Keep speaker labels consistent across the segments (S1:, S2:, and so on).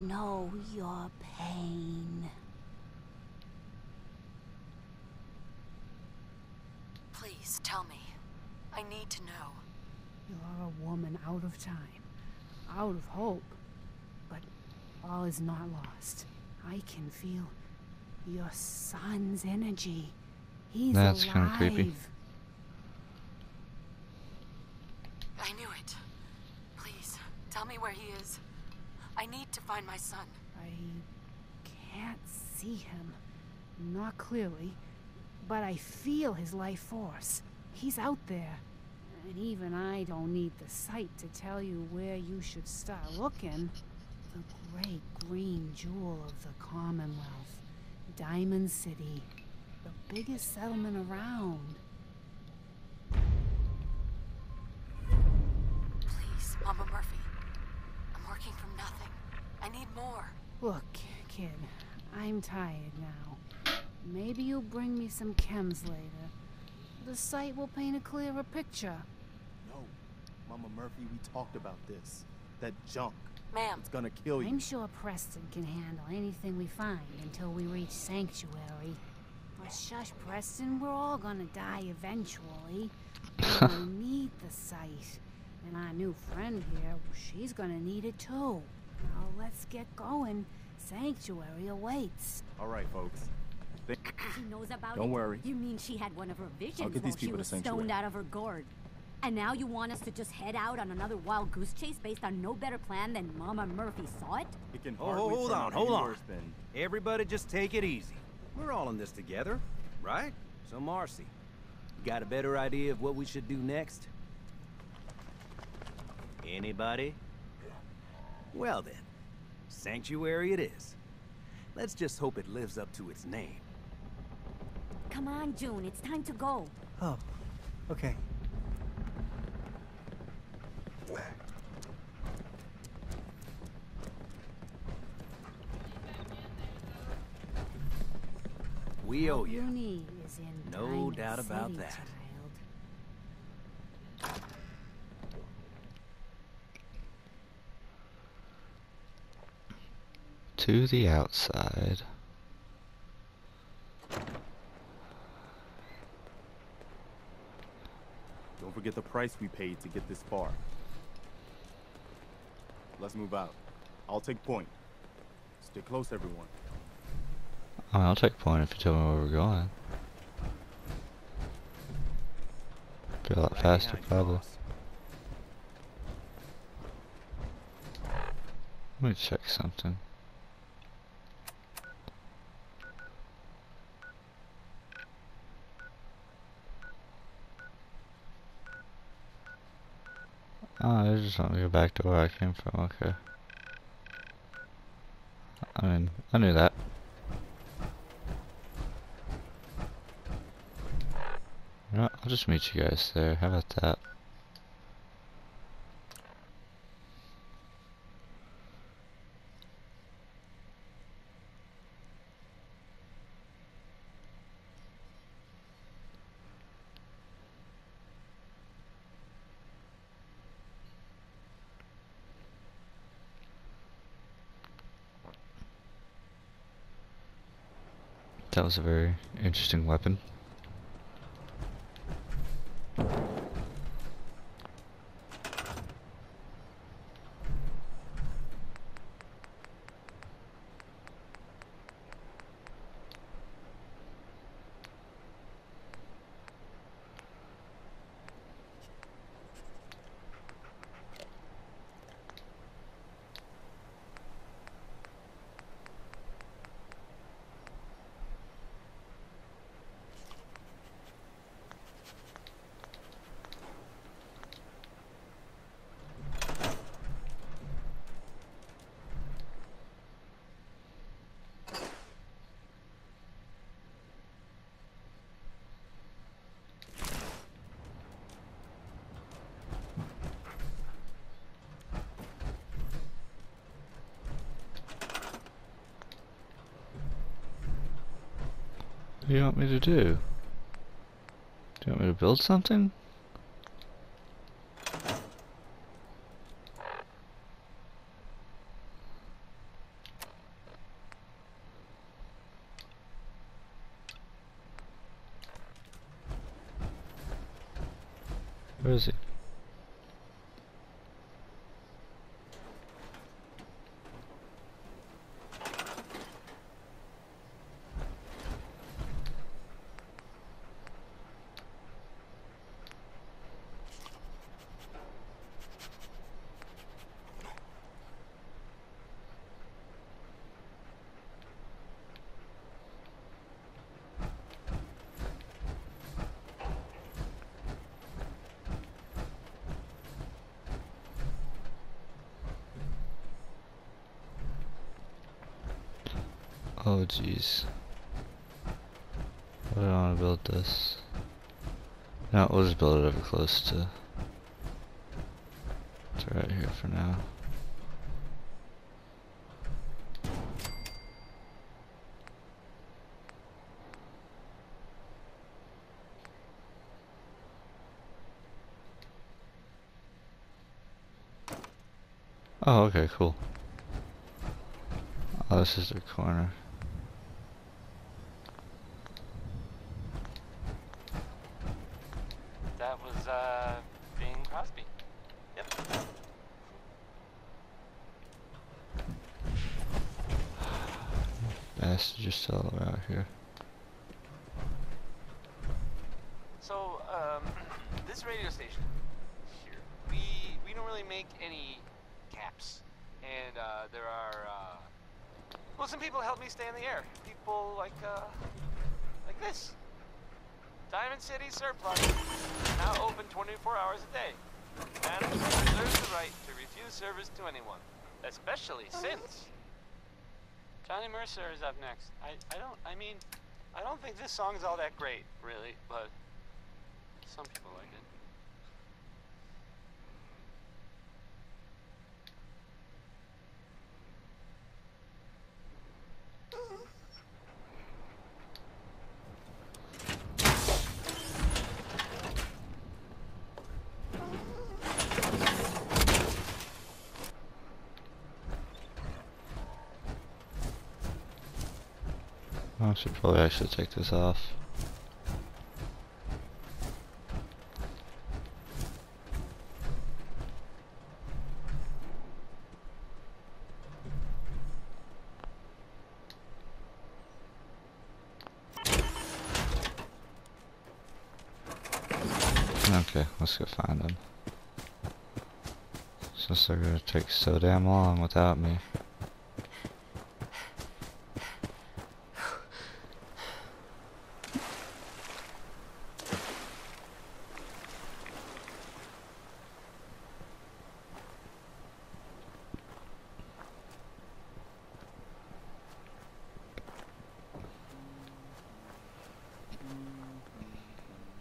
S1: know your pain.
S2: Please, tell me. I need to know.
S1: You're a woman out of time, out of hope. But all is not lost. I can feel your son's energy. He's
S3: That's
S1: alive.
S3: kinda creepy.
S2: I knew it. Please, tell me where he is. I need to find my son.
S1: I can't see him, not clearly, but I feel his life force. He's out there. And even I don't need the sight to tell you where you should start looking. The great green jewel of the Commonwealth, Diamond City, the biggest settlement around.
S2: Nothing. I need more.
S1: Look, kid, I'm tired now. Maybe you'll bring me some chems later. The sight will paint a clearer picture.
S4: No, Mama Murphy, we talked about this. That junk.
S2: Ma'am,
S4: It's gonna kill you.
S1: I'm sure Preston can handle anything we find until we reach Sanctuary. But shush, Preston, we're all gonna die eventually. I need the sight. And our new friend here, she's gonna need it too. Now let's get going. Sanctuary awaits.
S4: All right, folks. Think-
S5: She knows about.
S4: Don't worry.
S5: You mean she had one of her visions
S4: get
S5: while
S4: these
S5: she
S4: people to
S5: was
S4: Sanctuary.
S5: stoned out of her gourd. And now you want us to just head out on another wild goose chase based on no better plan than Mama Murphy saw it?
S4: It can
S6: Oh, hold on, hold on.
S4: worse than-
S6: Everybody just take it easy. We're all in this together, right? So, Marcy, you got a better idea of what we should do next? Anybody? Well then, Sanctuary it is. Let's just hope it lives up to its name.
S5: Come on, June, it's time to go.
S7: Oh, okay.
S6: We owe
S1: you
S6: you.
S1: is in
S6: No doubt about
S1: City,
S6: that.
S3: To the outside.
S4: Don't forget the price we paid to get this far. Let's move out. I'll take point. Stay close, everyone.
S3: I mean, I'll take point if you tell me where we're going. Be a lot faster, probably. Let me check something. Oh, they just want to go back to where I came from, okay. I mean, I knew that. You know I'll just meet you guys there, how about that? That was a very interesting weapon. What do you want me to do? Do you want me to build something? Where is he? Oh jeez. I don't want to build this. No, we'll just build it over close to, to right here for now. Oh, okay, cool. Oh, this is the corner.
S8: That was, uh, Bing Crosby. Yep.
S3: Bastard, just still out here.
S8: So, um, this radio station here, we we don't really make any caps, and uh, there are uh, well, some people help me stay in the air. People like uh, like this. Diamond City Surplus now open 24 hours a day. Management reserves the right to refuse service to anyone, especially since. Johnny Mercer is up next. I, I don't, I mean, I don't think this song is all that great, really, but some people like it.
S3: I should probably actually take this off. Okay, let's go find them. Since they're gonna take so damn long without me.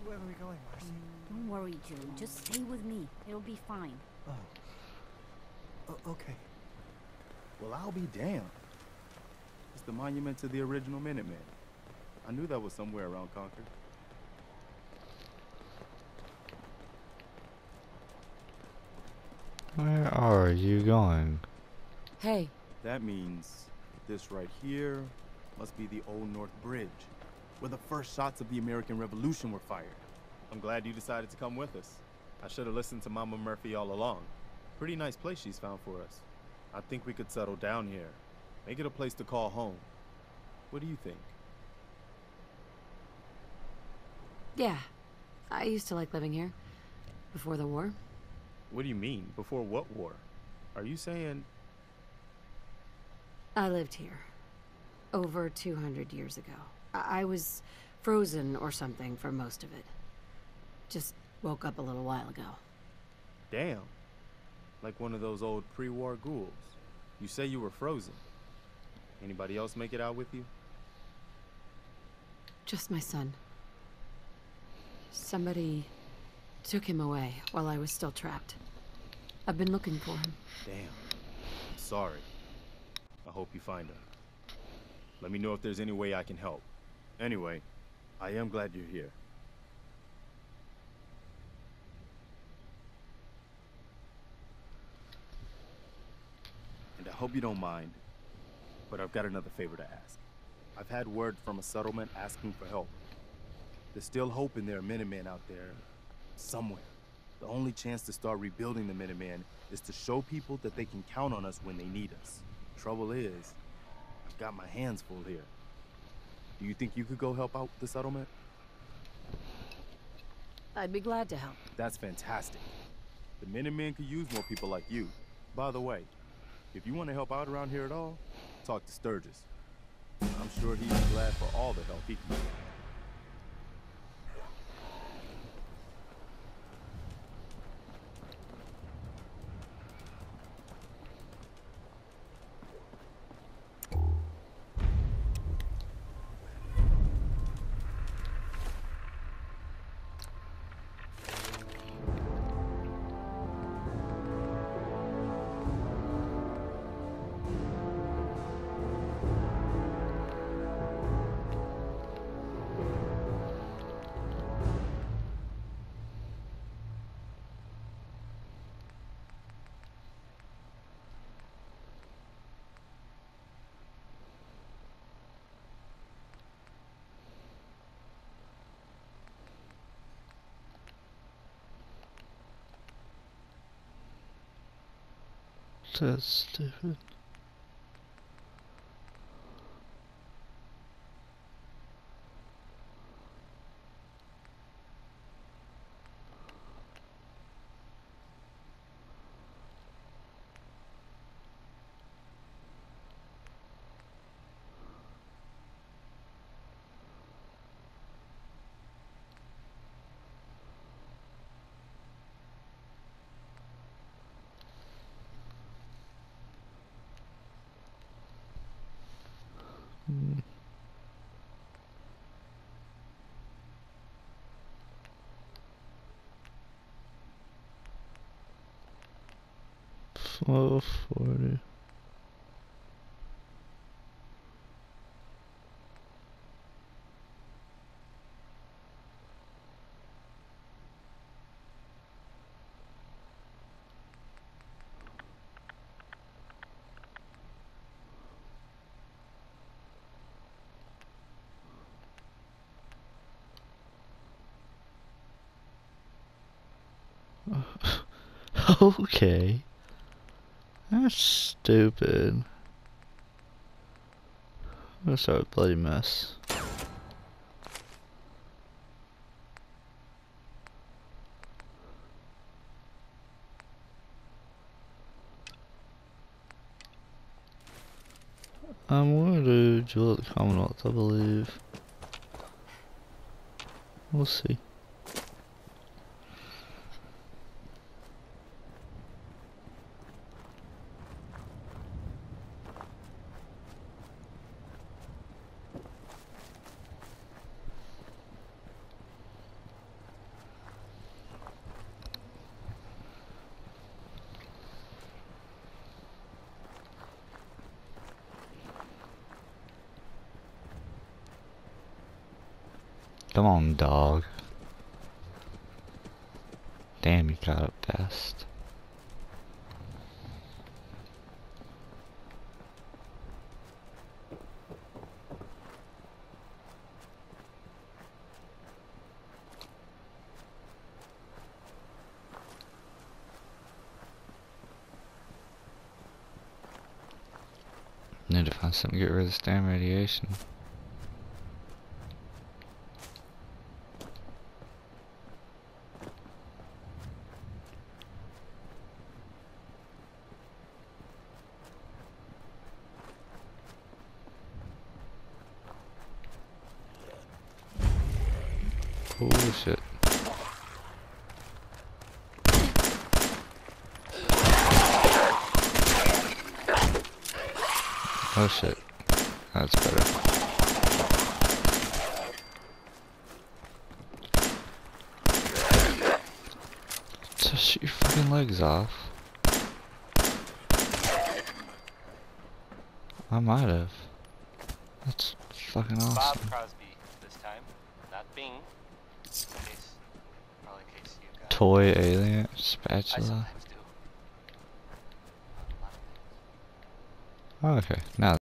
S7: Where are we going, Marcy?
S5: Don't worry, Joe. Just stay with me. It'll be fine.
S7: Oh. O- okay.
S4: Well, I'll be damned. It's the monument to the original Minutemen. I knew that was somewhere around Concord.
S3: Where are you going?
S2: Hey,
S4: That means this right here must be the Old North Bridge, where the first shots of the American Revolution were fired. I'm glad you decided to come with us. I should have listened to Mama Murphy all along. Pretty nice place she's found for us. I think we could settle down here. Make it a place to call home. What do you think?
S2: yeah. I used to like living here. Before the war.
S4: What do you mean? Before what war? Are you saying
S2: I lived here. Over 200 years ago. I, I was frozen or something for most of it. Just woke up a little while ago.
S4: Damn. Like one of those old pre-war ghouls. You say you were frozen. Anybody else make it out with you?
S2: Just my son. Somebody took him away while I was still trapped. I've been looking for him.
S4: Damn. I'm sorry. I hope you find him. Let me know if there's any way I can help. Anyway, I am glad you're here. And I hope you don't mind, but I've got another favor to ask. I've had word from a settlement asking for help. There's still hope in there are Minutemen out there somewhere. The only chance to start rebuilding the Minuteman is to show people that they can count on us when they need us. Trouble is, I've got my hands full here. Do you think you could go help out the settlement?
S2: I'd be glad to help.
S4: That's fantastic. The Minutemen could use more people like you. By the way, if you want to help out around here at all, talk to Sturgis. I'm sure he'd be glad for all the help he can get.
S3: That's stupid. Uh, Four forty. okay. That's stupid. I'm a bloody mess. I'm going to at the Commonwealth, I believe. We'll see. Come on, dog. Damn, you got up fast. Need to find something to get rid of this damn radiation. Oh shit. Oh shit. That's better. Just shoot your fucking legs off. I might have. That's fucking awesome. Bob.
S8: Crosby this time, not Bing. Case, probably case you got.
S3: Toy alien spatula.
S8: sometimes do.
S3: Oh, okay, now